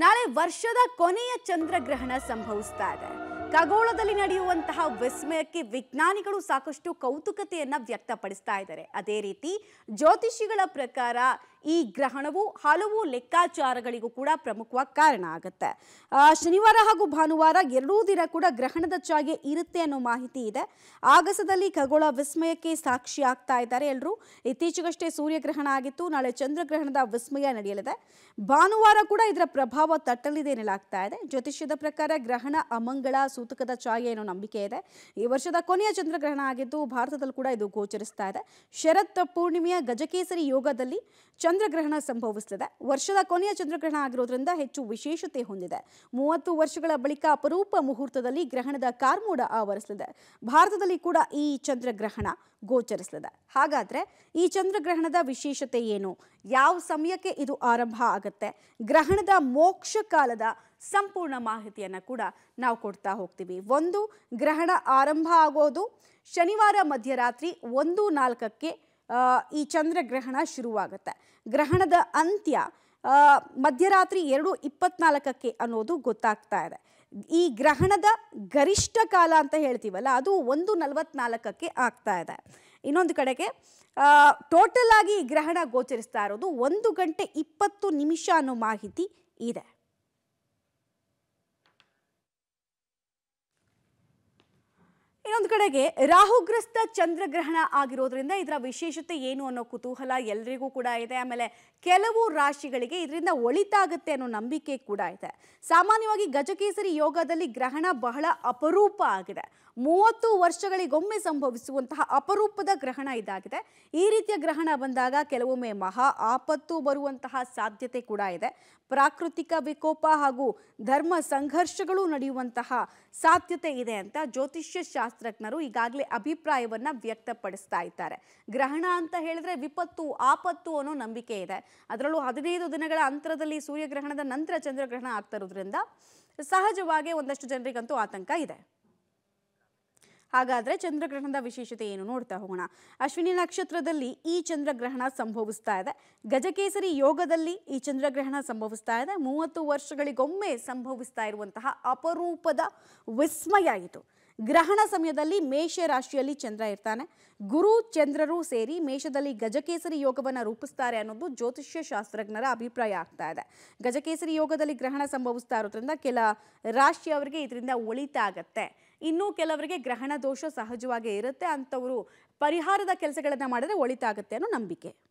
ನಾಳೆ ವರ್ಷದ ಕೊನೆಯ ಚಂದ್ರಗ್ರಹಣ ಸಂಭವಿಸ್ತಾ ಇದೆ ಖಗೋಳದಲ್ಲಿ ನಡೆಯುವಂತಹ ವಿಸ್ಮಯಕ್ಕೆ ವಿಜ್ಞಾನಿಗಳು ಸಾಕಷ್ಟು ಕೌತುಕತೆಯನ್ನ ವ್ಯಕ್ತಪಡಿಸ್ತಾ ಇದ್ದಾರೆ. ಅದೇ ರೀತಿ ಜ್ಯೋತಿಷಿಗಳ ಪ್ರಕಾರ ಈ ಗ್ರಹಣವು ಹಲವು ಲೆಕ್ಕಾಚಾರಗಳಿಗೂ ಕೂಡ ಪ್ರಮುಖವಾಗಿ ಕಾರಣ ಆಗುತ್ತೆ. ಶನಿವಾರ ಹಾಗೂ ಭಾನುವಾರ ಎರಡೂ ದಿನ ಕೂಡ ಗ್ರಹಣದ ಚಾಗೆ ಇರುತ್ತೆ ಅನ್ನೋ ಮಾಹಿತಿ ಇದೆ. ಆಗಸದಲ್ಲಿ ಖಗೋಳ ವಿಸ್ಮಯಕ್ಕೆ ಸಾಕ್ಷಿ ಆಗ್ತಾ ಇದ್ದಾರೆ ಎಲ್ಲರೂ ಇತ್ತೀಚೆಗಷ್ಟೇ ಸೂರ್ಯಗ್ರಹಣ ಆಗಿತ್ತು, ನಾಳೆ ಚಂದ್ರಗ್ರಹಣದ ವಿಸ್ಮಯ ನಡೆಯಲಿದೆ. ಭಾನುವಾರ ಕೂಡ ಇದರ ಪ್ರಭಾವ ತಟ್ಟಲಿದೆ ಎನ್ನಲಾಗ್ತಾ ಇದೆ. ಜ್ಯೋತಿಷ್ಯದ ಪ್ರಕಾರ ಗ್ರಹಣ ಅಮಂಗಳ ಸೂತಕದ ಛಾಯೆ ಅನ್ನೋ ನಂಬಿಕೆ ಇದೆ. ಈ ವರ್ಷದ ಕೊನೆಯ ಚಂದ್ರಗ್ರಹಣ ಆಗಿದ್ದು, ಭಾರತದಲ್ಲಿ ಕೂಡ ಇದು ಗೋಚರಿಸ್ತಾ ಇದೆ. ಶರತ್ ಪೂರ್ಣಿಮೆಯ ಗಜಕೇಸರಿ ಯೋಗದಲ್ಲಿ ಚಂದ್ರಗ್ರಹಣ ಸಂಭವಿಸಲಿದೆ ವರ್ಷದ ಕೊನೆಯ ಚಂದ್ರಗ್ರಹಣ ಆಗಿರೋದ್ರಿಂದ ಹೆಚ್ಚು ವಿಶೇಷತೆ ಹೊಂದಿದೆ. ಮೂವತ್ತು ವರ್ಷಗಳ ಬಳಿಕ ಅಪರೂಪ ಮುಹೂರ್ತದಲ್ಲಿ ಗ್ರಹಣದ ಕಾರ್ಮೋಡ ಆವರಿಸಲಿದೆ ಭಾರತದಲ್ಲಿ ಕೂಡ ಈ ಚಂದ್ರಗ್ರಹಣ ಗೋಚರಿಸಲಿದೆ ಹಾಗಾದ್ರೆ ಈ ಚಂದ್ರಗ್ರಹಣದ ವಿಶೇಷತೆ ಏನು? ಯಾವ ಸಮಯಕ್ಕೆ ಇದು ಆರಂಭ ಆಗುತ್ತೆ? ಗ್ರಹಣದ ಮೋಕ್ಷ ಕಾಲದ ಸಂಪೂರ್ಣ ಮಾಹಿತಿಯನ್ನು ಕೂಡ ನಾವು ಕೊಡ್ತಾ ಹೋಗ್ತೀವಿ. ಒಂದು, ಗ್ರಹಣ ಆರಂಭ ಆಗೋದು ಶನಿವಾರ ಮಧ್ಯರಾತ್ರಿ ಒಂದು ನಾಲ್ಕಕ್ಕೆ ಈ ಚಂದ್ರಗ್ರಹಣ ಶುರುವಾಗುತ್ತೆ. ಗ್ರಹಣದ ಅಂತ್ಯ ಮಧ್ಯರಾತ್ರಿ ಎರಡು ಇಪ್ಪತ್ನಾಲ್ಕಕ್ಕೆ ಅನ್ನೋದು ಗೊತ್ತಾಗ್ತಾ ಇದೆ. ಈ ಗ್ರಹಣದ ಗರಿಷ್ಠ ಕಾಲ ಅಂತ ಹೇಳ್ತೀವಲ್ಲ, ಅದು ಒಂದು ನಲವತ್ನಾಲ್ಕಕ್ಕೆ ಆಗ್ತಾ ಇದೆ. ಇನ್ನೊಂದು ಕಡೆಗೆ ಟೋಟಲ್ ಆಗಿ ಈ ಗ್ರಹಣ ಗೋಚರಿಸ್ತಾ ಇರೋದು ಒಂದು ಗಂಟೆ ಇಪ್ಪತ್ತು ನಿಮಿಷ ಅನ್ನೋ ಮಾಹಿತಿ ಇದೆ. ಇನ್ನೊಂದು ಕಡೆಗೆ ರಾಹುಗ್ರಸ್ತ ಚಂದ್ರಗ್ರಹಣ ಆಗಿರೋದ್ರಿಂದ ಇದರ ವಿಶೇಷತೆ ಏನು ಅನ್ನೋ ಕುತೂಹಲ ಎಲ್ರಿಗೂ ಕೂಡ ಇದೆ. ಆಮೇಲೆ ಕೆಲವು ರಾಶಿಗಳಿಗೆ ಇದರಿಂದ ಒಳಿತಾಗುತ್ತೆ ಅನ್ನೋ ನಂಬಿಕೆ ಕೂಡ ಇದೆ. ಸಾಮಾನ್ಯವಾಗಿ ಗಜಕೇಸರಿ ಯೋಗದಲ್ಲಿ ಗ್ರಹಣ ಬಹಳ ಅಪರೂಪ ಆಗಿದೆ. ಮೂವತ್ತು ವರ್ಷಗಳಿಗೊಮ್ಮೆ ಸಂಭವಿಸುವಂತಹ ಅಪರೂಪದ ಗ್ರಹಣ ಇದಾಗಿದೆ. ಈ ರೀತಿಯ ಗ್ರಹಣ ಬಂದಾಗ ಕೆಲವೊಮ್ಮೆ ಮಹಾ ಆಪತ್ತು ಬರುವಂತಹ ಸಾಧ್ಯತೆ ಕೂಡ ಇದೆ. ಪ್ರಾಕೃತಿಕ ವಿಕೋಪ ಹಾಗೂ ಧರ್ಮ ಸಂಘರ್ಷಗಳು ನಡೆಯುವಂತಹ ಸಾಧ್ಯತೆ ಇದೆ ಅಂತ ಜ್ಯೋತಿಷ್ಯ ಶಾಸ್ತ್ರಜ್ಞರು ಈಗಾಗಲೇ ಅಭಿಪ್ರಾಯವನ್ನು ವ್ಯಕ್ತಪಡಿಸ್ತಾ ಇದ್ದಾರೆ. ಗ್ರಹಣ ಅಂತ ಹೇಳಿದ್ರೆ ವಿಪತ್ತು, ಆಪತ್ತು ಅನ್ನೋ ನಂಬಿಕೆ ಇದೆ. ಅದರಲ್ಲೂ ಹದಿನೈದು ದಿನಗಳ ಅಂತರದಲ್ಲಿ ಸೂರ್ಯಗ್ರಹಣದ ನಂತರ ಚಂದ್ರಗ್ರಹಣ ಆಗ್ತಾ ಇರೋದ್ರಿಂದ ಸಹಜವಾಗಿ ಒಂದಷ್ಟು ಜನರಿಗಂತೂ ಆತಂಕ ಇದೆ. ಹಾಗಾದ್ರೆ ಚಂದ್ರಗ್ರಹಣದ ವಿಶೇಷತೆ ಏನು ನೋಡ್ತಾ ಹೋಗೋಣ. ಅಶ್ವಿನಿ ನಕ್ಷತ್ರದಲ್ಲಿ ಈ ಚಂದ್ರಗ್ರಹಣ ಸಂಭವಿಸ್ತಾ ಇದೆ. ಗಜಕೇಸರಿ ಯೋಗದಲ್ಲಿ ಈ ಚಂದ್ರಗ್ರಹಣ ಸಂಭವಿಸ್ತಾ ಇದೆ. ಮೂವತ್ತು ವರ್ಷಗಳಿಗೊಮ್ಮೆ ಸಂಭವಿಸ್ತಾ ಇರುವಂತಹ ಅಪರೂಪದ ವಿಸ್ಮಯ ಇದು. ಗ್ರಹಣ ಸಮಯದಲ್ಲಿ ಮೇಷ ರಾಶಿಯಲ್ಲಿ ಚಂದ್ರ ಇರ್ತಾನೆ. ಗುರು, ಚಂದ್ರರು ಸೇರಿ ಮೇಷದಲ್ಲಿ ಗಜಕೇಸರಿ ಯೋಗವನ್ನು ರೂಪಿಸ್ತಾರೆ ಅನ್ನೋದು ಜ್ಯೋತಿಷ್ಯ ಶಾಸ್ತ್ರಜ್ಞರ ಅಭಿಪ್ರಾಯ ಆಗ್ತಾ ಇದೆ. ಗಜಕೇಸರಿ ಯೋಗದಲ್ಲಿ ಗ್ರಹಣ ಸಂಭವಿಸ್ತಾ ಇರೋದ್ರಿಂದ ಕೆಲ ರಾಶಿಯವರಿಗೆ ಇದರಿಂದ ಒಳಿತಾಗತ್ತೆ ಇನ್ನು ಕೆಲವರಿಗೆ ಗ್ರಹಣ ದೋಷ ಸಹಜವಾಗಿ ಇರುತ್ತೆ. ಅಂಥವರು ಪರಿಹಾರದ ಕೆಲಸಗಳನ್ನು ಮಾಡಿದ್ರೆ ಒಳಿತಾಗುತ್ತೆ ಅನ್ನೋ ನಂಬಿಕೆ.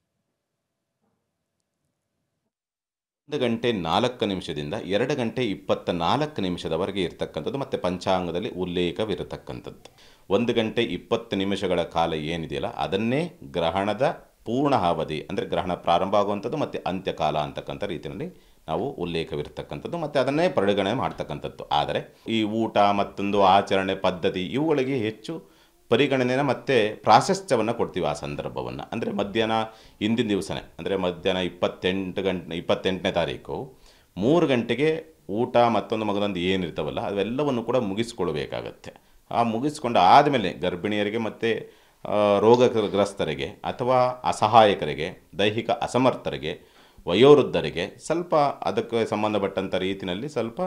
ಒಂದು ಗಂಟೆ ನಾಲ್ಕು ನಿಮಿಷದಿಂದ ಎರಡು ಗಂಟೆ ಇಪ್ಪತ್ತ ನಾಲ್ಕು ನಿಮಿಷದವರೆಗೆ ಇರತಕ್ಕಂಥದ್ದು ಮತ್ತು ಪಂಚಾಂಗದಲ್ಲಿ ಉಲ್ಲೇಖವಿರತಕ್ಕಂಥದ್ದು. ಒಂದು ಗಂಟೆ ಇಪ್ಪತ್ತು ನಿಮಿಷಗಳ ಕಾಲ ಏನಿದೆಯಲ್ಲ, ಅದನ್ನೇ ಗ್ರಹಣದ ಪೂರ್ಣ ಅವಧಿ ಅಂದರೆ ಗ್ರಹಣ ಪ್ರಾರಂಭ ಆಗುವಂಥದ್ದು ಮತ್ತು ಅಂತ್ಯಕಾಲ ಅಂತಕ್ಕಂಥ ರೀತಿಯಲ್ಲಿ ನಾವು ಉಲ್ಲೇಖವಿರತಕ್ಕಂಥದ್ದು ಮತ್ತು ಅದನ್ನೇ ಪರಿಗಣನೆ ಮಾಡ್ತಕ್ಕಂಥದ್ದು. ಆದರೆ ಈ ಊಟ ಮತ್ತೊಂದು ಆಚರಣೆ ಪದ್ಧತಿ ಇವುಗಳಿಗೆ ಹೆಚ್ಚು ಪರಿಗಣನೆನ ಮತ್ತು ಪ್ರಾಶಸ್ತ್ಯವನ್ನು ಕೊಡ್ತೀವಿ ಆ ಸಂದರ್ಭವನ್ನು. ಅಂದರೆ ಮಧ್ಯಾಹ್ನ ಹಿಂದಿನ ದಿವಸನೇ. ಅಂದರೆ ಮಧ್ಯಾಹ್ನ ಇಪ್ಪತ್ತೆಂಟು ಗಂಟೆ, ಇಪ್ಪತ್ತೆಂಟನೇ ತಾರೀಕು. ಮೂರು ಗಂಟೆಗೆ ಊಟ ಮತ್ತೊಂದು ಮಗದೊಂದು ಏನಿರ್ತಾವಲ್ಲ, ಅವೆಲ್ಲವನ್ನು ಕೂಡ ಮುಗಿಸ್ಕೊಳ್ಬೇಕಾಗತ್ತೆ. ಆ ಮುಗಿಸ್ಕೊಂಡು ಆದಮೇಲೆ ಗರ್ಭಿಣಿಯರಿಗೆ ಮತ್ತು ರೋಗಗ್ರಸ್ತರಿಗೆ ಅಥವಾ ಅಸಹಾಯಕರಿಗೆ, ದೈಹಿಕ ಅಸಮರ್ಥರಿಗೆ, ವಯೋವೃದ್ಧರಿಗೆ ಸ್ವಲ್ಪ ಅದಕ್ಕೆ ಸಂಬಂಧಪಟ್ಟಂಥ ರೀತಿಯಲ್ಲಿ ಸ್ವಲ್ಪ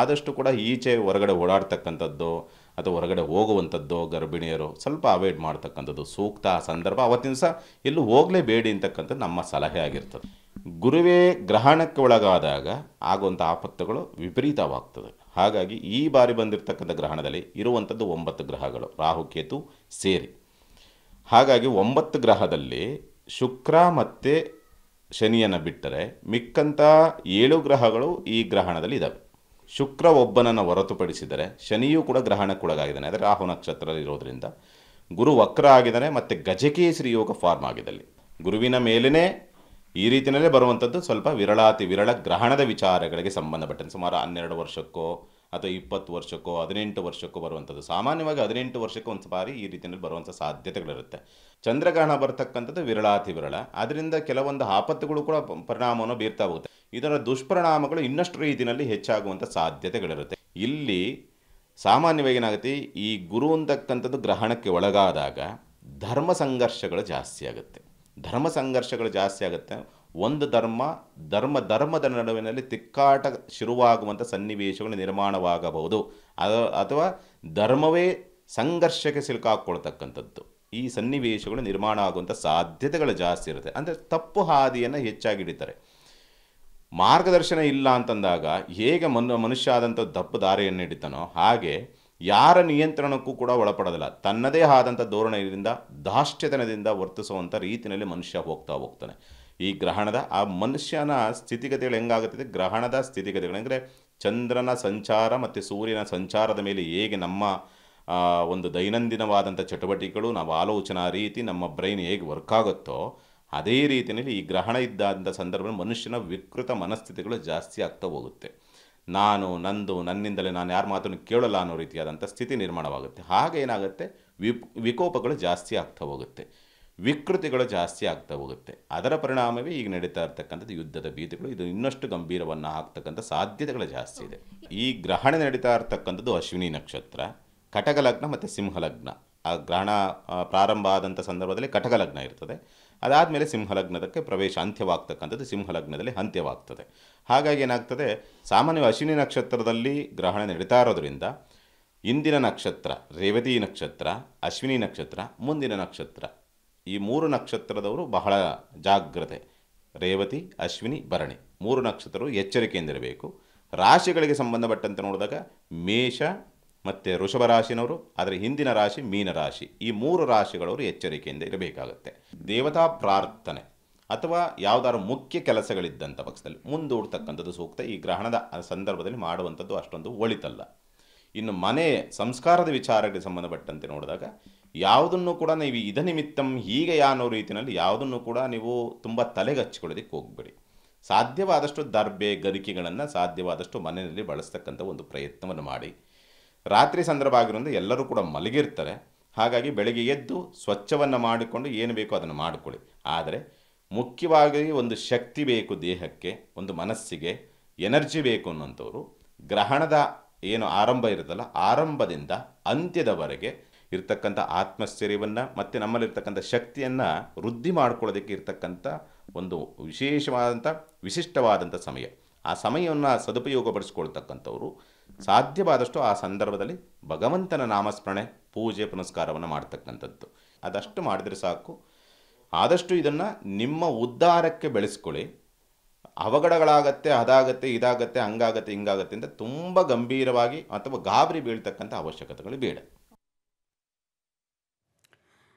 ಆದಷ್ಟು ಕೂಡ ಈಚೆ ಹೊರಗಡೆ ಓಡಾಡ್ತಕ್ಕಂಥದ್ದು ಅಥವಾ ಹೊರಗಡೆ ಹೋಗುವಂಥದ್ದು ಗರ್ಭಿಣಿಯರು ಸ್ವಲ್ಪ ಅವಾಯ್ಡ್ ಮಾಡ್ತಕ್ಕಂಥದ್ದು. ಸೂಕ್ತ ಸಂದರ್ಭ. ಅವತ್ತಿನ ದಿವಸ ಎಲ್ಲೂ ಹೋಗಲೇಬೇಡಿ ಅಂತಕ್ಕಂಥದ್ದು ನಮ್ಮ ಸಲಹೆ ಆಗಿರ್ತದೆ. ಗುರುವೇ ಗ್ರಹಣಕ್ಕೆ ಒಳಗಾದಾಗ ಆಗುವಂಥ ಆಪತ್ತುಗಳು ವಿಪರೀತವಾಗ್ತದೆ. ಹಾಗಾಗಿ ಈ ಬಾರಿ ಬಂದಿರತಕ್ಕಂಥ ಗ್ರಹಣದಲ್ಲಿ ಇರುವಂಥದ್ದು ಒಂಬತ್ತು ಗ್ರಹಗಳು. ರಾಹುಕೇತು ಸೇರಿ. ಹಾಗಾಗಿ ಒಂಬತ್ತು ಗ್ರಹದಲ್ಲಿ ಶುಕ್ರ ಮತ್ತು ಶನಿಯನ್ನು ಬಿಟ್ಟರೆ ಮಿಕ್ಕಂಥ ಏಳು ಗ್ರಹಗಳು ಈ ಗ್ರಹಣದಲ್ಲಿ ಇದ್ದಾವೆ ಶುಕ್ರ ಒಬ್ಬನನ್ನು ಹೊರತುಪಡಿಸಿದರೆ ಶನಿಯೂ ಕೂಡ ಗ್ರಹಣಕ್ಕೊಳಗಾಗಿದ್ದಾನೆ. ಅಂದರೆ ರಾಹು ನಕ್ಷತ್ರ ಇರೋದ್ರಿಂದ ಗುರು ವಕ್ರ ಆಗಿದ್ದಾನೆ ಮತ್ತು ಗಜಕೇಸರಿ ಯೋಗ ಫಾರ್ಮ್ ಆಗಿದ್ದಲ್ಲಿ. ಗುರುವಿನ ಮೇಲೇ ಈ ರೀತಿಯಲ್ಲೇ ಬರುವಂಥದ್ದು ಸ್ವಲ್ಪ ವಿರಳಾತಿ ವಿರಳ ಗ್ರಹಣದ ವಿಚಾರಗಳಿಗೆ ಸಂಬಂಧಪಟ್ಟಂತೆ ಸುಮಾರು ಹನ್ನೆರಡು ವರ್ಷಕ್ಕೋ ಅಥವಾ ಇಪ್ಪತ್ತು ವರ್ಷಕ್ಕೋ, ಹದಿನೆಂಟು ವರ್ಷಕ್ಕೋ ಬರುವಂಥದ್ದು. ಸಾಮಾನ್ಯವಾಗಿ ಹದಿನೆಂಟು ವರ್ಷಕ್ಕೆ ಒಂದು ಬಾರಿ ಈ ರೀತಿಯಲ್ಲಿ ಬರುವಂಥ ಸಾಧ್ಯತೆಗಳಿರುತ್ತೆ. ಚಂದ್ರಗ್ರಹಣ ಬರ್ತಕ್ಕಂಥದ್ದು ವಿರಳಾತಿ ವಿರಳ. ಅದರಿಂದ ಕೆಲವೊಂದು ಆಪತ್ತುಗಳು ಕೂಡ ಪರಿಣಾಮವನ್ನು ಬೀರ್ತಾ ಹೋಗುತ್ತೆ. ಇದರ ದುಷ್ಪರಿಣಾಮಗಳು ಇನ್ನಷ್ಟು ರೀತಿಯಲ್ಲಿ ಹೆಚ್ಚಾಗುವಂಥ ಸಾಧ್ಯತೆಗಳಿರುತ್ತೆ. ಇಲ್ಲಿ ಸಾಮಾನ್ಯವಾಗಿ ಏನಾಗುತ್ತೆ? ಈ ಗುರು ಅಂತಕ್ಕಂಥದ್ದು ಗ್ರಹಣಕ್ಕೆ ಒಳಗಾದಾಗ ಧರ್ಮ ಸಂಘರ್ಷಗಳು ಜಾಸ್ತಿ ಆಗುತ್ತೆ. ಧರ್ಮ ಸಂಘರ್ಷಗಳು ಜಾಸ್ತಿ ಆಗುತ್ತೆ. ಒಂದು ಧರ್ಮ ಧರ್ಮ, ಧರ್ಮದ ನಡುವಿನಲ್ಲಿ ತಿಕ್ಕಾಟ ಶುರುವಾಗುವಂಥ ಸನ್ನಿವೇಶಗಳು ನಿರ್ಮಾಣವಾಗಬಹುದು. ಅಥವಾ ಧರ್ಮವೇ ಸಂಘರ್ಷಕ್ಕೆ ಸಿಲುಕಾಕೊಳ್ತಕ್ಕಂಥದ್ದು. ಈ ಸನ್ನಿವೇಶಗಳು ನಿರ್ಮಾಣ ಆಗುವಂಥ ಸಾಧ್ಯತೆಗಳು ಜಾಸ್ತಿ ಇರುತ್ತೆ. ಅಂದರೆ ತಪ್ಪು ಹಾದಿಯನ್ನು ಹೆಚ್ಚಾಗಿ ಹಿಡಿತಾರೆ. ಮಾರ್ಗದರ್ಶನ ಇಲ್ಲ ಅಂತಂದಾಗ ಹೇಗೆ ಮನು ಮನುಷ್ಯ ಆದಂಥ ದಪ್ಪು ದಾರಿಯನ್ನು ಹಿಡಿತಾನೋ ಹಾಗೆ ಯಾರ ನಿಯಂತ್ರಣಕ್ಕೂ ಕೂಡ ಒಳಪಡೋದಿಲ್ಲ. ತನ್ನದೇ ಆದಂಥ ಧೋರಣೆಯಿಂದ ದಾಷ್ಟ್ಯತನದಿಂದ ವರ್ತಿಸುವಂಥ ರೀತಿಯಲ್ಲಿ ಮನುಷ್ಯ ಹೋಗ್ತಾ ಹೋಗ್ತಾನೆ. ಈ ಗ್ರಹಣದ, ಆ ಮನುಷ್ಯನ ಸ್ಥಿತಿಗತಿಗಳು ಹೆಂಗಾಗುತ್ತದೆ ಗ್ರಹಣದ ಸ್ಥಿತಿಗತಿಗಳು ಅಂದರೆ ಚಂದ್ರನ ಸಂಚಾರ ಮತ್ತು ಸೂರ್ಯನ ಸಂಚಾರದ ಮೇಲೆ ಹೇಗೆ ನಮ್ಮ ಒಂದು ದೈನಂದಿನವಾದಂಥ ಚಟುವಟಿಕೆಗಳು, ನಾವು ಆಲೋಚನಾ ರೀತಿ ನಮ್ಮ ಬ್ರೈನ್ ಹೇಗೆ ವರ್ಕ್ ಆಗುತ್ತೋ ಅದೇ ರೀತಿಯಲ್ಲಿ ಈ ಗ್ರಹಣ ಇದ್ದಾದಂಥ ಸಂದರ್ಭದಲ್ಲಿ ಮನುಷ್ಯನ ವಿಕೃತ ಮನಸ್ಥಿತಿಗಳು ಜಾಸ್ತಿ ಆಗ್ತಾ ಹೋಗುತ್ತೆ. ನಾನು, ನಂದು, ನನ್ನಿಂದಲೇ ನಾನು ಯಾರ ಮಾತನ್ನು ಕೇಳಲ್ಲ ಅನ್ನೋ ರೀತಿಯಾದಂಥ ಸ್ಥಿತಿ ನಿರ್ಮಾಣವಾಗುತ್ತೆ. ಹಾಗೇನಾಗುತ್ತೆ ವಿಪ್, ವಿಕೋಪಗಳು ಜಾಸ್ತಿ ಆಗ್ತಾ ಹೋಗುತ್ತೆ. ವಿಕೃತಿಗಳು ಜಾಸ್ತಿ ಆಗ್ತಾ ಹೋಗುತ್ತೆ. ಅದರ ಪರಿಣಾಮವೇ ಈಗ ನಡೀತಾ ಇರ್ತಕ್ಕಂಥದ್ದು ಯುದ್ಧದ ಭೀತಿಗಳು. ಇದು ಇನ್ನಷ್ಟು ಗಂಭೀರವನ್ನು ಆಗ್ತಕ್ಕಂಥ ಸಾಧ್ಯತೆಗಳು ಜಾಸ್ತಿ ಇದೆ. ಈ ಗ್ರಹಣ ನಡೀತಾ ಇರ್ತಕ್ಕಂಥದ್ದು ಅಶ್ವಿನಿ ನಕ್ಷತ್ರ ಕಟಕ ಲಗ್ನ ಮತ್ತು ಸಿಂಹ ಲಗ್ನ ಆ ಗ್ರಹಣ ಪ್ರಾರಂಭ ಆದಂಥ ಸಂದರ್ಭದಲ್ಲಿ ಕಟಕ ಲಗ್ನ ಇರ್ತದೆ. ಅದಾದಮೇಲೆ ಮೇಲೆ ಸಿಂಹಲಗ್ನದಕ್ಕೆ ಪ್ರವೇಶ ಅಂತ್ಯವಾಗ್ತಕ್ಕಂಥದ್ದು ಸಿಂಹಲಗ್ನದಲ್ಲಿ ಅಂತ್ಯವಾಗ್ತದೆ. ಹಾಗಾಗಿ ಏನಾಗ್ತದೆ? ಸಾಮಾನ್ಯ ಅಶ್ವಿನಿ ನಕ್ಷತ್ರದಲ್ಲಿ ಗ್ರಹಣ ನಡೀತಾ ಇರೋದ್ರಿಂದ ಇಂದಿನ ನಕ್ಷತ್ರ, ರೇವತಿ ನಕ್ಷತ್ರ, ಅಶ್ವಿನಿ ನಕ್ಷತ್ರ, ಮುಂದಿನ ನಕ್ಷತ್ರ ಈ ಮೂರು ನಕ್ಷತ್ರದವರು ಬಹಳ ಜಾಗ್ರತೆ. ರೇವತಿ, ಅಶ್ವಿನಿ, ಭರಣಿ ಮೂರು ನಕ್ಷತ್ರರು ಎಚ್ಚರಿಕೆಯಿಂದಿರಬೇಕು. ರಾಶಿಗಳಿಗೆ ಸಂಬಂಧಪಟ್ಟಂತೆ ನೋಡಿದಾಗ ಮೇಷ ಮತ್ತು ವೃಷಭ ರಾಶಿನವರು ಅದರ ಹಿಂದಿನ ರಾಶಿ ಮೀನ ರಾಶಿ. ಈ ಮೂರು ರಾಶಿಗಳವರು ಎಚ್ಚರಿಕೆಯಿಂದ ಇರಬೇಕಾಗುತ್ತೆ. ದೇವತಾ ಪ್ರಾರ್ಥನೆ ಅಥವಾ ಯಾವುದಾದ್ರು ಮುಖ್ಯ ಕೆಲಸಗಳಿದ್ದಂಥ ಪಕ್ಷದಲ್ಲಿ ಮುಂದೂಡ್ತಕ್ಕಂಥದ್ದು ಸೂಕ್ತ. ಈ ಗ್ರಹಣದ ಸಂದರ್ಭದಲ್ಲಿ ಮಾಡುವಂಥದ್ದು ಅಷ್ಟೊಂದು ಒಳಿತಲ್ಲ. ಇನ್ನು ಮನೆ ಸಂಸ್ಕಾರದ ವಿಚಾರಕ್ಕೆ ಸಂಬಂಧಪಟ್ಟಂತೆ ನೋಡಿದಾಗ ಯಾವುದನ್ನು ಕೂಡ ನೀವು ಇದ ನಿಮಿತ್ತಂ ಹೀಗೆ ಅನ್ನೋ ರೀತಿಯಲ್ಲಿ ಯಾವುದನ್ನು ಕೂಡ ನೀವು ತುಂಬ ತಲೆಗೆ ಹೋಗ್ಬೇಡಿ ಹೋಗಬೇಡಿ. ಸಾಧ್ಯವಾದಷ್ಟು ದರ್ಬೆ, ಗರಿಕೆಗಳನ್ನು ಸಾಧ್ಯವಾದಷ್ಟು ಮನೆಯಲ್ಲಿ ಬಳಸ್ತಕ್ಕಂಥ ಒಂದು ಪ್ರಯತ್ನವನ್ನು ಮಾಡಿ. ರಾತ್ರಿ ಸಂದರ್ಭ ಆಗಿರೋದ್ರಿಂದ ಎಲ್ಲರೂ ಕೂಡ ಮಲಗಿರ್ತಾರೆ. ಹಾಗಾಗಿ ಬೆಳಗ್ಗೆ ಎದ್ದು ಸ್ವಚ್ಛವನ್ನು ಮಾಡಿಕೊಂಡು ಏನು ಬೇಕೋ ಅದನ್ನು ಮಾಡಿಕೊಳ್ಳಿ. ಆದರೆ ಮುಖ್ಯವಾಗಿ ಒಂದು ಶಕ್ತಿ ಬೇಕು ದೇಹಕ್ಕೆ, ಒಂದು ಮನಸ್ಸಿಗೆ, ಎನರ್ಜಿ ಬೇಕು ಅನ್ನೋಂಥವ್ರು ಗ್ರಹಣದ ಏನು ಆರಂಭ ಇರುತ್ತಲ್ಲ, ಆರಂಭದಿಂದ ಅಂತ್ಯದವರೆಗೆ ಇರ್ತಕ್ಕಂಥ ಆತ್ಮಸ್ಥೈರ್ಯವನ್ನು ಮತ್ತು ನಮ್ಮಲ್ಲಿರ್ತಕ್ಕಂಥ ಶಕ್ತಿಯನ್ನು ವೃದ್ಧಿ ಮಾಡ್ಕೊಳ್ಳೋದಕ್ಕೆ ಇರ್ತಕ್ಕಂಥ ಒಂದು ವಿಶೇಷವಾದಂಥ, ವಿಶಿಷ್ಟವಾದಂಥ ಸಮಯ. ಆ ಸಮಯವನ್ನು ಸದುಪಯೋಗಪಡಿಸ್ಕೊಳ್ತಕ್ಕಂಥವ್ರು ಸಾಧ್ಯವಾದಷ್ಟು ಆ ಸಂದರ್ಭದಲ್ಲಿ ಭಗವಂತನ ನಾಮಸ್ಮರಣೆ, ಪೂಜೆ, ಪುನಸ್ಕಾರವನ್ನು ಮಾಡ್ತಕ್ಕಂಥದ್ದು. ಅದಷ್ಟು ಮಾಡಿದರೆ ಸಾಕು. ಆದಷ್ಟು ಇದನ್ನು ನಿಮ್ಮ ಉದ್ಧಾರಕ್ಕೆ ಬೆಳೆಸ್ಕೊಳ್ಳಿ. ಅವಘಡಗಳಾಗತ್ತೆ, ಅದಾಗತ್ತೆ, ಇದಾಗತ್ತೆ, ಹಂಗಾಗತ್ತೆ, ಹಿಂಗಾಗತ್ತೆ ಅಂತ ತುಂಬ ಗಂಭೀರವಾಗಿ ಅಥವಾ ಗಾಬರಿ ಬೀಳ್ತಕ್ಕಂಥ ಅವಶ್ಯಕತೆಗಳು ಬೇಡ.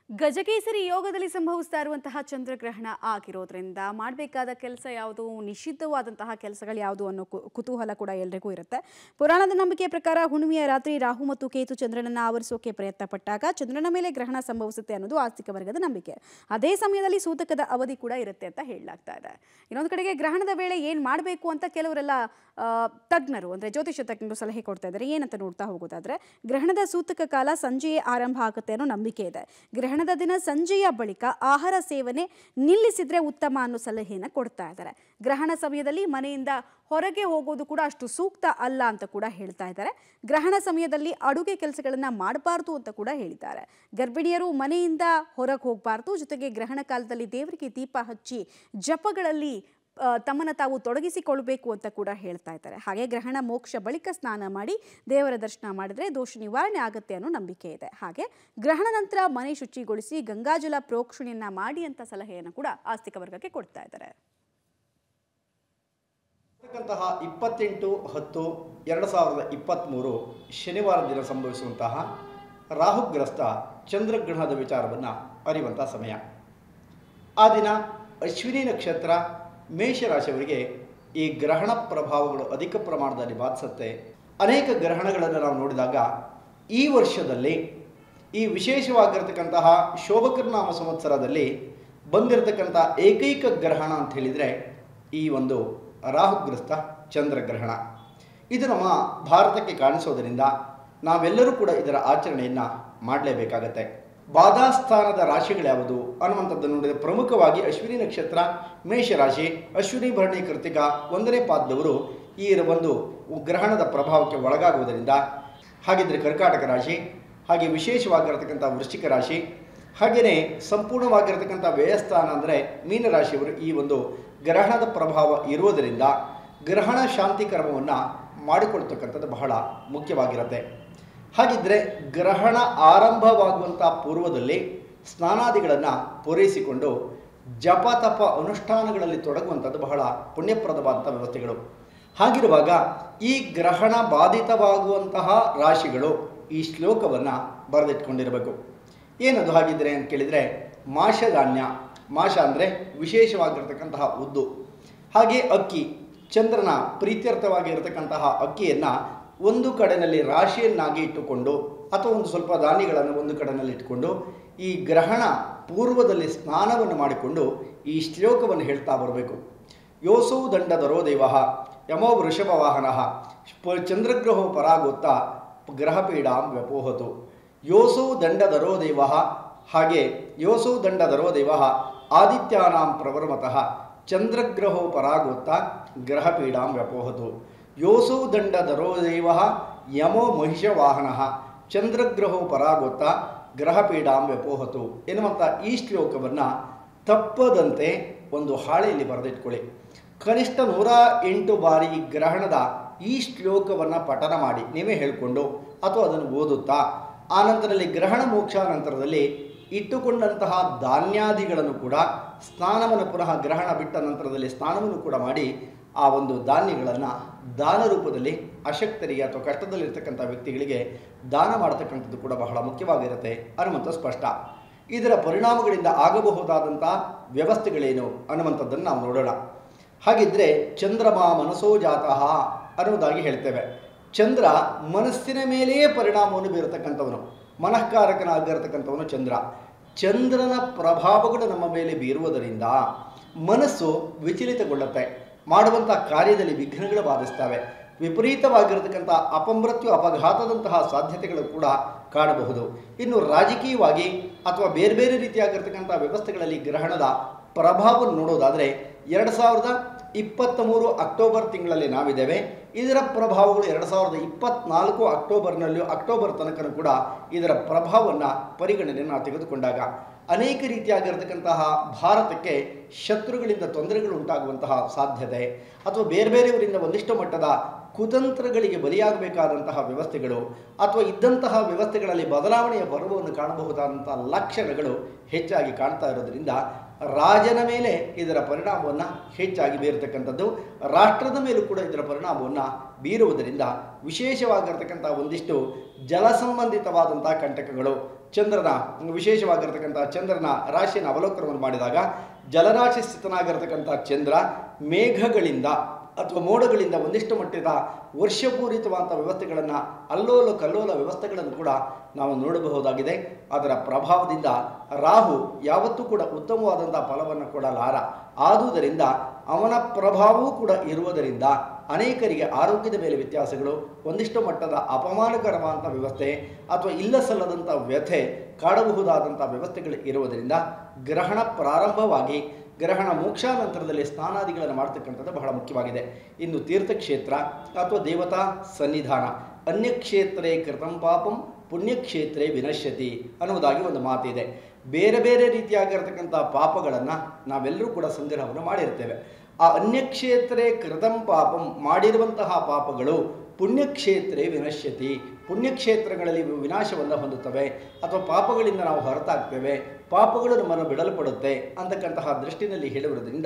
ಗಜಕೇಸರಿ ಯೋಗದಲ್ಲಿ ಸಂಭವಿಸ್ತಾ ಇರುವಂತಹ ಚಂದ್ರಗ್ರಹಣ ಆಗಿರೋದ್ರಿಂದ ಮಾಡಬೇಕಾದ ಕೆಲಸ ಯಾವುದು? ನಿಷಿದ್ಧವಾದಂತಹ ಕೆಲಸಗಳು ಯಾವುದು ಅನ್ನೋ ಕುತೂಹಲ ಕೂಡ ಎಲ್ರಿಗೂ ಇರುತ್ತೆ. ಪುರಾಣದ ನಂಬಿಕೆಯ ಪ್ರಕಾರ ಹುಣ್ಣಿಮೆಯ ರಾತ್ರಿ ರಾಹು ಮತ್ತು ಕೇತು ಚಂದ್ರನನ್ನ ಆವರಿಸೋಕೆ ಪ್ರಯತ್ನ ಪಟ್ಟಾಗ ಚಂದ್ರನ ಮೇಲೆ ಗ್ರಹಣ ಸಂಭವಿಸುತ್ತೆ ಅನ್ನೋದು ಆಸ್ತಿಕ ವರ್ಗದ ನಂಬಿಕೆ. ಅದೇ ಸಮಯದಲ್ಲಿ ಸೂತಕದ ಅವಧಿ ಕೂಡ ಇರುತ್ತೆ ಅಂತ ಹೇಳಲಾಗ್ತಾ ಇದೆ. ಇನ್ನೊಂದು ಕಡೆಗೆ ಗ್ರಹಣದ ವೇಳೆ ಏನು ಮಾಡಬೇಕು ಅಂತ ಕೆಲವರೆಲ್ಲ ತಜ್ಞರು, ಅಂದರೆ ಜ್ಯೋತಿಷ ತಜ್ಞರು ಸಲಹೆ ಕೊಡ್ತಾ ಇದ್ದಾರೆ. ಏನಂತ ನೋಡ್ತಾ ಹೋಗೋದಾದ್ರೆ, ಗ್ರಹಣದ ಸೂತಕ ಕಾಲ ಸಂಜೆಯೇ ಆರಂಭ ಆಗುತ್ತೆ ಅನ್ನೋ ನಂಬಿಕೆ ಇದೆ. ಗ್ರಹಣದ ದಿನ ಸಂಜೆಯ ಬಳಿಕ ಆಹಾರ ಸೇವನೆ ನಿಲ್ಲಿಸಿದ್ರೆ ಉತ್ತಮ ಅನ್ನೋ ಸಲಹೆಯನ್ನು ಕೊಡ್ತಾ ಇದ್ದಾರೆ. ಗ್ರಹಣ ಸಮಯದಲ್ಲಿ ಮನೆಯಿಂದ ಹೊರಗೆ ಹೋಗೋದು ಕೂಡ ಅಷ್ಟು ಸೂಕ್ತ ಅಲ್ಲ ಅಂತ ಕೂಡ ಹೇಳ್ತಾ ಇದ್ದಾರೆ. ಗ್ರಹಣ ಸಮಯದಲ್ಲಿ ಅಡುಗೆ ಕೆಲಸಗಳನ್ನು ಮಾಡಬಾರ್ದು ಅಂತ ಕೂಡ ಹೇಳಿದ್ದಾರೆ. ಗರ್ಭಿಣಿಯರು ಮನೆಯಿಂದ ಹೊರಗೆ ಹೋಗಬಾರ್ದು. ಜೊತೆಗೆ ಗ್ರಹಣ ಕಾಲದಲ್ಲಿ ದೇವರಿಗೆ ದೀಪ ಹಚ್ಚಿ ಜಪಗಳಲ್ಲಿ ತಮ್ಮನ್ನ ತಾವು ತೊಡಗಿಸಿಕೊಳ್ಳಬೇಕು ಅಂತ ಕೂಡ ಹೇಳ್ತಾ ಇದ್ದಾರೆ. ಹಾಗೆ ಗ್ರಹಣ, ಮೋಕ್ಷ ಬಳಿಕ ಸ್ನಾನ ಮಾಡಿ ದೇವರ ದರ್ಶನ ಮಾಡಿದರೆ ದೋಷ ನಿವಾರಣೆ ಆಗುತ್ತೆ ಅನ್ನೋ ನಂಬಿಕೆ ಇದೆ. ಹಾಗೆ ಗ್ರಹಣ ನಂತರ ಮನೆ ಶುಚಿಗೊಳಿಸಿ ಗಂಗಾಜಲ ಪ್ರೋಕ್ಷಣೆಯನ್ನು ಮಾಡಿ ಅಂತ ಸಲಹೆಯನ್ನು ಕೂಡ ಆಸ್ತಿಕ ವರ್ಗಕ್ಕೆ ಕೊಡ್ತಾ ಇದ್ದಾರೆ. ಇಪ್ಪತ್ತೆಂಟು, ಹತ್ತು, ಎರಡು ಸಾವಿರದ ಇಪ್ಪತ್ತ್ಮೂರು ಶನಿವಾರ ದಿನ ಸಂಭವಿಸುವಂತಹ ರಾಹುಗ್ರಸ್ತ ಚಂದ್ರಗ್ರಹಣದ ವಿಚಾರವನ್ನು ಅರಿಯುವಂಥ ಸಮಯ. ಆ ದಿನ ಅಶ್ವಿನಿ ನಕ್ಷತ್ರ ಮೇಷರಾಶಿಯವರಿಗೆ ಈ ಗ್ರಹಣ ಪ್ರಭಾವಗಳು ಅಧಿಕ ಪ್ರಮಾಣದಲ್ಲಿ ಬಾಧಿಸುತ್ತೆ. ಅನೇಕ ಗ್ರಹಣಗಳನ್ನು ನಾವು ನೋಡಿದಾಗ ಈ ವರ್ಷದಲ್ಲಿ ಈ ವಿಶೇಷವಾಗಿರತಕ್ಕಂತಹ ಶೋಭಕರ್ನಾಮ ಸಂವತ್ಸರದಲ್ಲಿ ಬಂದಿರತಕ್ಕಂಥ ಏಕೈಕ ಗ್ರಹಣ ಅಂತ ಹೇಳಿದರೆ ಈ ಒಂದು ರಾಹುಗ್ರಸ್ತ ಚಂದ್ರಗ್ರಹಣ. ಇದು ನಮ್ಮ ಭಾರತಕ್ಕೆ ಕಾಣಿಸೋದರಿಂದ ನಾವೆಲ್ಲರೂ ಕೂಡ ಇದರ ಆಚರಣೆಯನ್ನು ಮಾಡಲೇಬೇಕಾಗತ್ತೆ. ಬಾಧಾಸ್ಥಾನದ ರಾಶಿಗಳ್ಯಾವುದು ಅನ್ನುವಂಥದ್ದನ್ನು ನೋಡಿದರೆ ಪ್ರಮುಖವಾಗಿ ಅಶ್ವಿನಿ ನಕ್ಷತ್ರ, ಮೇಷರಾಶಿ, ಅಶ್ವಿನಿ ಭರಣಿ ಕೃತಿಕ ಒಂದನೇ ಪಾದದವರು ಈ ಒಂದು ಗ್ರಹಣದ ಪ್ರಭಾವಕ್ಕೆ ಒಳಗಾಗುವುದರಿಂದ, ಹಾಗಿದ್ರೆ ಕರ್ಕಾಟಕ ರಾಶಿ, ಹಾಗೆ ವಿಶೇಷವಾಗಿರತಕ್ಕಂಥ ವೃಶ್ಚಿಕ ರಾಶಿ ಹಾಗೆಯೇ ಸಂಪೂರ್ಣವಾಗಿರತಕ್ಕಂಥ ವ್ಯಯಸ್ಥಾನ ಅಂದರೆ ಮೀನರಾಶಿಯವರು ಈ ಒಂದು ಗ್ರಹಣದ ಪ್ರಭಾವ ಇರುವುದರಿಂದ ಗ್ರಹಣ ಶಾಂತಿ ಕರ್ಮವನ್ನು ಮಾಡಿಕೊಳ್ತಕ್ಕಂಥದ್ದು ಬಹಳ ಮುಖ್ಯವಾಗಿರುತ್ತೆ. ಹಾಗಿದ್ದರೆ ಗ್ರಹಣ ಆರಂಭವಾಗುವಂಥ ಪೂರ್ವದಲ್ಲಿ ಸ್ನಾನಾದಿಗಳನ್ನು ಪೂರೈಸಿಕೊಂಡು ಜಪ ತಪ ಅನುಷ್ಠಾನಗಳಲ್ಲಿ ತೊಡಗುವಂಥದ್ದು ಬಹಳ ಪುಣ್ಯಪ್ರದವಾದಂಥ ವ್ಯವಸ್ಥೆಗಳು. ಹಾಗಿರುವಾಗ ಈ ಗ್ರಹಣ ಬಾಧಿತವಾಗುವಂತಹ ರಾಶಿಗಳು ಈ ಶ್ಲೋಕವನ್ನು ಬರೆದಿಟ್ಕೊಂಡಿರಬೇಕು. ಏನದು ಹಾಗಿದ್ರೆ ಅಂತ ಕೇಳಿದರೆ ಮಾಷಧಾನ್ಯ ಮಾಷ ಅಂದರೆ ವಿಶೇಷವಾಗಿರ್ತಕ್ಕಂತಹ ಉದ್ದು. ಹಾಗೆ ಅಕ್ಕಿ. ಚಂದ್ರನ ಪ್ರೀತ್ಯರ್ಥವಾಗಿರತಕ್ಕಂತಹ ಅಕ್ಕಿಯನ್ನು ಒಂದು ಕಡೆಯಲ್ಲಿ ರಾಶಿಯನ್ನಾಗಿ ಇಟ್ಟುಕೊಂಡು ಅಥವಾ ಒಂದು ಸ್ವಲ್ಪ ದಾನಿಗಳನ್ನು ಒಂದು ಕಡೆಯಲ್ಲಿ ಇಟ್ಟುಕೊಂಡು ಈ ಗ್ರಹಣ ಪೂರ್ವದಲ್ಲಿ ಸ್ನಾನವನ್ನು ಮಾಡಿಕೊಂಡು ಈ ಶ್ಲೋಕವನ್ನು ಹೇಳ್ತಾ ಬರಬೇಕು. ಯೋಸೌ ದಂಡದರೋ ದೇವ, ಯಮೋ ವೃಷಭ ವಾಹನ ಚಂದ್ರಗ್ರಹೋ ಪರಾಗೋತ್ತ ಗ್ರಹಪೀಡಾಂ ವ್ಯಪೋಹತು. ಯೋಸೌ ದಂಡದರೋ ದೇವ, ಹಾಗೆ ಯೋಸೌ ದಂಡದರೋ ದೇವ, ಆದಿತ್ಯಾನಾಂ ಪ್ರವರ್ಮತಃ, ಚಂದ್ರಗ್ರಹೋ ಪರಾಗೋತ್ತ ಗ್ರಹಪೀಡಾಂ ವ್ಯಪೋಹತು. ಯೋಸೌ ದಂಡದರೋ ದೈವ ಯಮೋ ಮಹಿಷ ವಾಹನ. ಚಂದ್ರಗ್ರಹೋ ಗ್ರಹ ಗ್ರಹಪೀಡಾಂ ವ್ಯಪೋಹತು. ಎನ್ನುವಂಥ ಈ ಶ್ಲೋಕವನ್ನು ತಪ್ಪದಂತೆ ಒಂದು ಹಾಳೆಯಲ್ಲಿ ಬರೆದಿಟ್ಕೊಳ್ಳಿ. ಕನಿಷ್ಠ ನೂರ ಎಂಟು ಬಾರಿ ಗ್ರಹಣದ ಈ ಶ್ಲೋಕವನ್ನು ಪಠನ ಮಾಡಿ. ನೀವೇ ಹೇಳಿಕೊಂಡು ಅಥವಾ ಅದನ್ನು ಓದುತ್ತಾ ಆನಂತರದಲ್ಲಿ ಗ್ರಹಣ ಮೋಕ್ಷ ನಂತರದಲ್ಲಿ ಇಟ್ಟುಕೊಂಡಂತಹ ಧಾನ್ಯಾದಿಗಳನ್ನು ಕೂಡ, ಸ್ನಾನವನ್ನು ಪುನಃ ಗ್ರಹಣ ಬಿಟ್ಟ ನಂತರದಲ್ಲಿ ಸ್ನಾನವನ್ನು ಕೂಡ ಮಾಡಿ ಆ ಒಂದು ಧಾನ್ಯಗಳನ್ನು ದಾನ ರೂಪದಲ್ಲಿ ಅಶಕ್ತರಿಗೆ ಅಥವಾ ಕಷ್ಟದಲ್ಲಿರ್ತಕ್ಕಂಥ ವ್ಯಕ್ತಿಗಳಿಗೆ ದಾನ ಮಾಡತಕ್ಕಂಥದ್ದು ಕೂಡ ಬಹಳ ಮುಖ್ಯವಾಗಿರುತ್ತೆ ಅನ್ನುವಂಥ ಸ್ಪಷ್ಟ. ಇದರ ಪರಿಣಾಮಗಳಿಂದ ಆಗಬಹುದಾದಂಥ ವ್ಯವಸ್ಥೆಗಳೇನು ಅನ್ನುವಂಥದ್ದನ್ನು ನಾವು ನೋಡೋಣ. ಹಾಗಿದ್ದರೆ ಚಂದ್ರಮ ಮನಸೋ ಜಾತಃ ಅನ್ನುವುದಾಗಿ ಹೇಳ್ತೇವೆ. ಚಂದ್ರ ಮನಸ್ಸಿನ ಮೇಲೆಯೇ ಪರಿಣಾಮವನ್ನು ಬೀರತಕ್ಕಂಥವನು, ಮನಃಕಾರಕನಾಗಿರತಕ್ಕಂಥವನು ಚಂದ್ರ. ಚಂದ್ರನ ಪ್ರಭಾವಗಳು ನಮ್ಮ ಮೇಲೆ ಬೀರುವುದರಿಂದ ಮನಸ್ಸು ವಿಚಲಿತಗೊಳ್ಳುತ್ತೆ. ಮಾಡುವಂಥ ಕಾರ್ಯದಲ್ಲಿ ವಿಘ್ನಗಳು ಬಾಧಿಸ್ತವೆ. ವಿಪರೀತವಾಗಿರತಕ್ಕಂಥ ಅಪಮೃತ್ಯು, ಅಪಘಾತದಂತಹ ಸಾಧ್ಯತೆಗಳು ಕೂಡ ಕಾಣಬಹುದು. ಇನ್ನು ರಾಜಕೀಯವಾಗಿ ಅಥವಾ ಬೇರೆ ಬೇರೆ ರೀತಿಯಾಗಿರ್ತಕ್ಕಂಥ ವ್ಯವಸ್ಥೆಗಳಲ್ಲಿ ಗ್ರಹಣದ ಪ್ರಭಾವವನ್ನು ನೋಡೋದಾದರೆ, ಎರಡು ಸಾವಿರದ ಇಪ್ಪತ್ತ ಮೂರು ಅಕ್ಟೋಬರ್ ತಿಂಗಳಲ್ಲಿ ನಾವಿದ್ದೇವೆ. ಇದರ ಪ್ರಭಾವಗಳು ಎರಡು ಸಾವಿರದ ಇಪ್ಪತ್ನಾಲ್ಕು ಅಕ್ಟೋಬರ್ನಲ್ಲೂ ಅಕ್ಟೋಬರ್ ತನಕನೂ ಕೂಡ ಇದರ ಪ್ರಭಾವವನ್ನು ಪರಿಗಣನೆ ನಾವು ತೆಗೆದುಕೊಂಡಾಗ. ಅನೇಕ ರೀತಿಯಾಗಿರ್ತಕ್ಕಂತಹ ಭಾರತಕ್ಕೆ ಶತ್ರುಗಳಿಂದ ತೊಂದರೆಗಳು ಉಂಟಾಗುವಂತಹ ಸಾಧ್ಯತೆ. ಅಥವಾ ಬೇರೆ ಬೇರೆಯವರಿಂದ ಒಂದಿಷ್ಟು ಮಟ್ಟದ ಕುತಂತ್ರಗಳಿಗೆ ಬಲಿಯಾಗಬೇಕಾದಂತಹ ವ್ಯವಸ್ಥೆಗಳು, ಅಥವಾ ಇದ್ದಂತಹ ವ್ಯವಸ್ಥೆಗಳಲ್ಲಿ ಬದಲಾವಣೆಯ ಪರ್ವವನ್ನು ಕಾಣಬಹುದಾದಂತಹ ಲಕ್ಷಣಗಳು ಹೆಚ್ಚಾಗಿ ಕಾಣ್ತಾ ಇರೋದ್ರಿಂದ ರಾಜನ ಮೇಲೆ ಇದರ ಪರಿಣಾಮವನ್ನು ಹೆಚ್ಚಾಗಿ ಬೀರತಕ್ಕಂಥದ್ದು, ರಾಷ್ಟ್ರದ ಮೇಲೂ ಕೂಡ ಇದರ ಪರಿಣಾಮವನ್ನು ಬೀರುವುದರಿಂದ ವಿಶೇಷವಾಗಿರ್ತಕ್ಕಂಥ ಒಂದಿಷ್ಟು ಜಲ ಸಂಬಂಧಿತವಾದಂಥ ಕಂಟಕಗಳು ಚಂದ್ರನ ವಿಶೇಷವಾಗಿರ್ತಕ್ಕಂಥ ಚಂದ್ರನ ರಾಶಿಯನ್ನು ಅವಲೋಕನವನ್ನು ಮಾಡಿದಾಗ ಜಲರಾಶಿ ಸ್ಥಿತನಾಗಿರ್ತಕ್ಕಂಥ ಚಂದ್ರ ಮೇಘಗಳಿಂದ ಅಥವಾ ಮೋಡಗಳಿಂದ ಒಂದಿಷ್ಟು ಮಟ್ಟದ ವರ್ಷಪೂರಿತವಾದಂಥ ವ್ಯವಸ್ಥೆಗಳನ್ನು, ಅಲ್ಲೋಲ ಕಲ್ಲೋಲ ವ್ಯವಸ್ಥೆಗಳನ್ನು ಕೂಡ ನಾವು ನೋಡಬಹುದಾಗಿದೆ. ಅದರ ಪ್ರಭಾವದಿಂದ ರಾಹು ಯಾವತ್ತೂ ಕೂಡ ಉತ್ತಮವಾದಂಥ ಫಲವನ್ನು ಕೊಡಲಾರ. ಆದುದರಿಂದ ಅವನ ಪ್ರಭಾವವೂ ಕೂಡ ಇರುವುದರಿಂದ ಅನೇಕರಿಗೆ ಆರೋಗ್ಯದ ಮೇಲೆ ವ್ಯತ್ಯಾಸಗಳು, ಒಂದಿಷ್ಟು ಮಟ್ಟದ ಅಪಮಾನಕರವಾದಂಥ ವ್ಯವಸ್ಥೆ ಅಥವಾ ಇಲ್ಲ ಸಲ್ಲದಂಥ ವ್ಯಥೆ, ಕಾಡಬಹುದಾದಂಥ ವ್ಯವಸ್ಥೆಗಳು ಇರುವುದರಿಂದ ಗ್ರಹಣ ಪ್ರಾರಂಭವಾಗಿ, ಗ್ರಹಣ ಮೋಕ್ಷಾನಂತರದಲ್ಲಿ ಸ್ನಾನಾದಿಗಳನ್ನು ಮಾಡ್ತಕ್ಕಂಥದ್ದು ಬಹಳ ಮುಖ್ಯವಾಗಿದೆ. ಇನ್ನು ತೀರ್ಥಕ್ಷೇತ್ರ ಅಥವಾ ದೇವತಾ ಸನ್ನಿಧಾನ, ಅನ್ಯಕ್ಷೇತ್ರೇ ಕೃತಂ ಪಾಪಂ, ಪುಣ್ಯಕ್ಷೇತ್ರೇ ವಿನಶ್ಯತಿ ಅನ್ನುವುದಾಗಿ ಒಂದು ಮಾತಿದೆ. ಬೇರೆ ಬೇರೆ ರೀತಿಯಾಗಿರ್ತಕ್ಕಂಥ ಪಾಪಗಳನ್ನು ನಾವೆಲ್ಲರೂ ಕೂಡ ಸಂಗ್ರಹವನ್ನು ಮಾಡಿರ್ತೇವೆ. ಆ ಅನ್ಯಕ್ಷೇತ್ರೇ ಕೃತಂ ಪಾಪಂ ಮಾಡಿರುವಂತಹ ಪಾಪಗಳು ಪುಣ್ಯಕ್ಷೇತ್ರ ವಿನಶ್ಯತಿ. ಪುಣ್ಯಕ್ಷೇತ್ರಗಳಲ್ಲಿ ವಿನಾಶವನ್ನು ಹೊಂದುತ್ತವೆ. ಅಥವಾ ಪಾಪಗಳಿಂದ ನಾವು ಹೊರತಾಗ್ತೇವೆ. ಪಾಪಗಳು ನಮ್ಮನ್ನು ಬಿಡಲ್ಪಡುತ್ತೆ ಅಂತಕ್ಕಂತಹ ದೃಷ್ಟಿನಲ್ಲಿ ಹೇಳುವುದರಿಂದ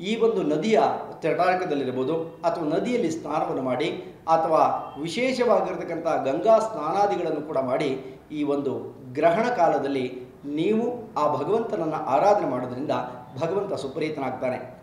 ಈ ಒಂದು ನದಿಯ ತಟಾರಕದಲ್ಲಿರ್ಬೋದು ಅಥವಾ ನದಿಯಲ್ಲಿ ಸ್ನಾನವನ್ನು ಮಾಡಿ ಅಥವಾ ವಿಶೇಷವಾಗಿರತಕ್ಕಂಥ ಗಂಗಾ ಸ್ನಾನಾದಿಗಳನ್ನು ಕೂಡ ಮಾಡಿ ಈ ಒಂದು ಗ್ರಹಣ ಕಾಲದಲ್ಲಿ ನೀವು ಆ ಭಗವಂತನನ್ನು ಆರಾಧನೆ ಮಾಡೋದರಿಂದ ಭಗವಂತ ಸುಪ್ರೀತನಾಗ್ತಾನೆ.